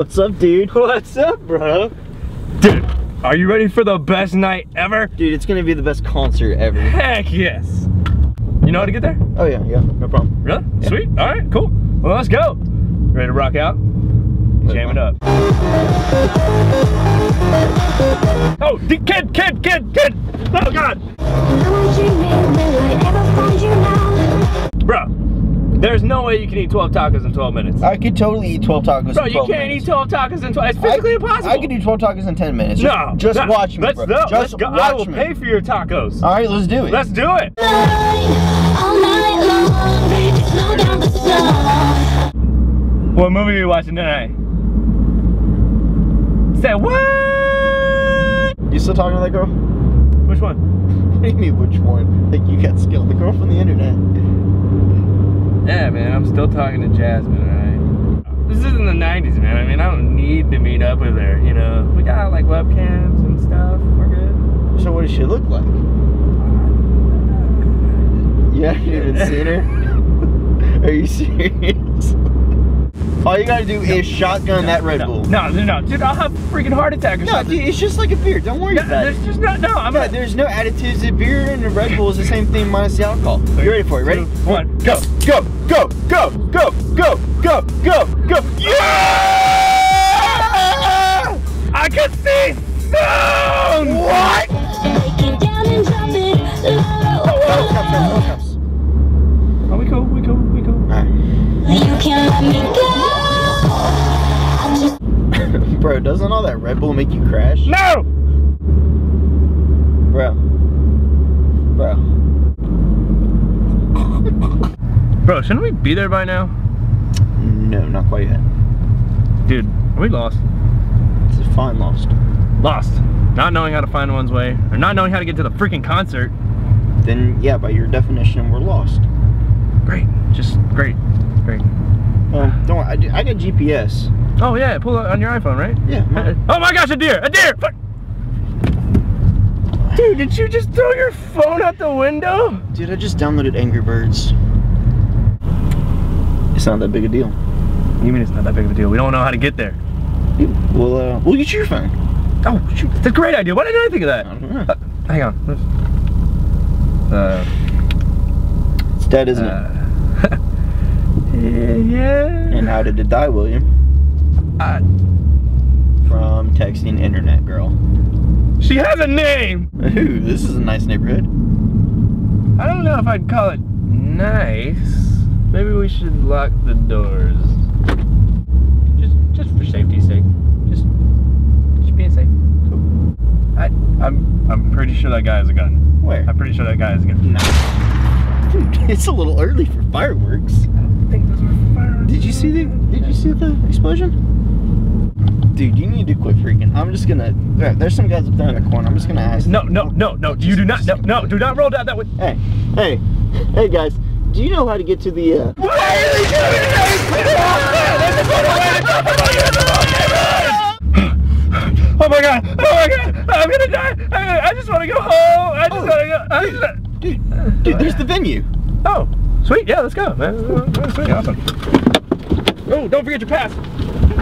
What's up, dude? What's up, bro? Dude, are you ready for the best night ever? Dude, it's gonna be the best concert ever. Heck yes. You know how to get there? Oh yeah, yeah, no problem. Really? Sweet. All right, cool. Well, let's go. Ready to rock out? Jam it up. Oh, the kid, kid, kid, kid! Oh God! There's no way you can eat 12 tacos in 12 minutes. I could totally eat 12 tacos Bro, you can't minutes. eat 12 tacos in 12. It's physically I, impossible. I could do 12 tacos in 10 minutes. Just, no, just watch me, let's, bro. No, just go. watch I will me. pay for your tacos. All right, let's do it. Let's do it. What movie are you watching tonight? Say what? You still talking to that girl? Which one? What do you mean, which one? Like you got skill. The girl from the internet. Yeah, man, I'm still talking to Jasmine, alright? This isn't the 90s, man. I mean, I don't need to meet up with her, you know? We got like webcams and stuff. We're good. So what does she look like? Uh, you haven't even seen her? Are you serious? All you gotta do is shotgun that Red no, Bull. No, no, no, dude, I'll have a freaking heart attack or No, something. dude, it's just like a beer. Don't worry No, about there's it. just not, no, I'm No, not. there's no additives. The beer and the Red Bull is the same thing minus the alcohol. You ready for it? Ready? two, one. Go, go, go, go, go, go, go, go, go. Yeah! I can see sound! What? Bro, doesn't all that Red Bull make you crash? No! Bro. Bro. Bro, shouldn't we be there by now? No, not quite yet. Dude, are we lost? It's a fine lost. Lost. Not knowing how to find one's way, or not knowing how to get to the freaking concert. Then, yeah, by your definition, we're lost. Great. Just great. Great. Well, don't worry. I, do- I got GPS. Oh, yeah, pull it on your iPhone, right? Yeah. my- Oh my gosh, a deer! A deer! Dude, did you just throw your phone out the window? Dude, I just downloaded Angry Birds. It's not that big a deal. You mean it's not that big of a deal? We don't know how to get there. Well, uh, we'll get your phone. Oh, shoot. That's a great idea. Why didn't I think of I that? don't know. Uh, hang on. Uh, It's dead, isn't it? uh, yeah. And how did it die, William? From texting internet girl. she has a name. Ooh, this is a nice neighborhood. I don't know if I'd call it nice. Maybe we should lock the doors. Just, just for safety's sake. Just, just being safe. Cool. I, I'm, I'm pretty sure that guy has a gun. Where? I'm pretty sure that guy has a gun. No. Dude, it's a little early for fireworks. I don't think those were firearms. Did you see the Did you see the explosion? Dude, you need to quit freaking. I'm just gonna. There, there's some guys up there in the corner. I'm just gonna ask. No, no, no, no. You do not. No, no. Do not roll down that way. Hey, hey, hey, guys. Do you know how to get to the? Uh... Why are they doing Oh my god! Oh my god! I'm gonna die! I, I just want to go home! I just want to go. I just, Dude, dude, there's the venue. oh, sweet! Yeah, let's go, man. Sweet, awesome. Oh, don't forget your pass.